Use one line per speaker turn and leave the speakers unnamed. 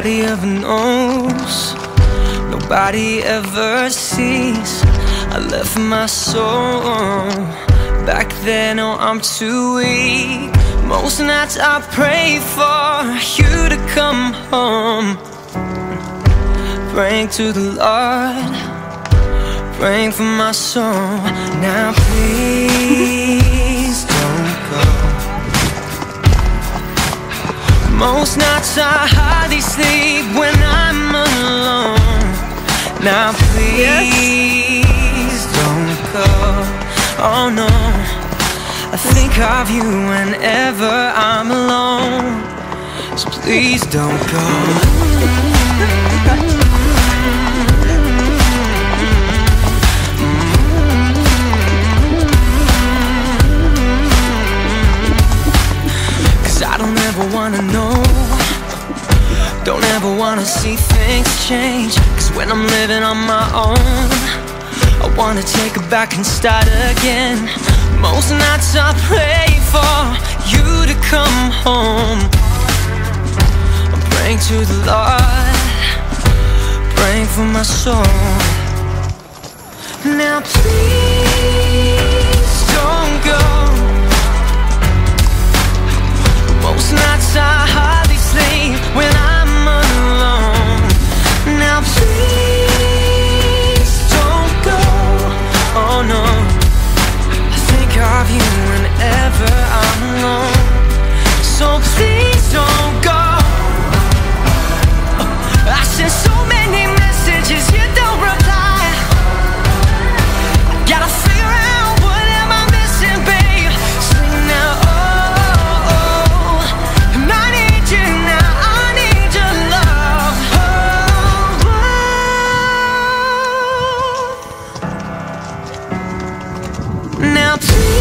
Nobody ever knows, nobody ever sees. I left my soul back then. Oh, I'm too weak. Most nights I pray for you to come home. Praying to the Lord, praying for my soul. Now, please don't go. Most nights I hardly sleep when I'm alone. Now please I think of you whenever I'm alone. So please don't go. Cause I don't ever wanna know. Don't ever wanna see things change. Cause when I'm living on my own, I wanna take it back and start again. Most nights I pray for you to come home. I'm praying to the Lord, praying for my soul. down to